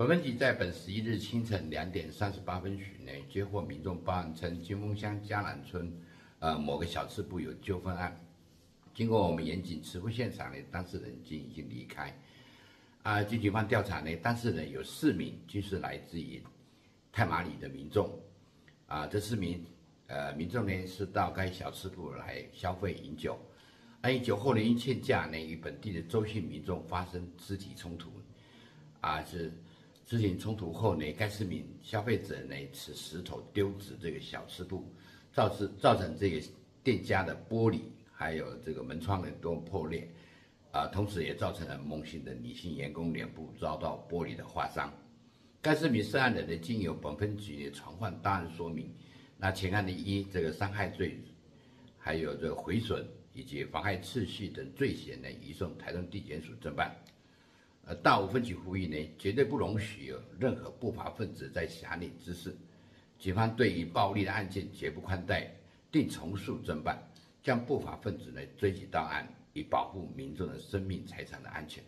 本分局在本十一日清晨两点三十八分许呢，接获民众报案称金峰乡嘉南村，呃某个小吃部有纠纷案。经过我们严谨持付现场呢，当事人均已经离开。啊，据警方调查呢，当事人有四名均是来自于太马里的民众。啊，这四名呃民众呢是到该小吃部来消费饮酒。因酒后呢因欠价呢与本地的周姓民众发生肢体冲突。啊，是事情冲突后呢，该市民消费者呢持石头丢掷这个小吃部，造成造成这个店家的玻璃。还有这个门窗呢都破裂，啊，同时也造成了蒙姓的女性员工脸部遭到玻璃的划伤。该市民涉案人呢，经由本分局传唤档案说明，那前案的一这个伤害罪，还有这个毁损以及妨害秩序等罪嫌呢，移送台中地检署侦办。大五分局呼吁呢，绝对不容许有任何不法分子在辖内滋事。警方对于暴力的案件绝不宽待，定从速侦办。将不法分子呢追缉到案，以保护民众的生命财产的安全。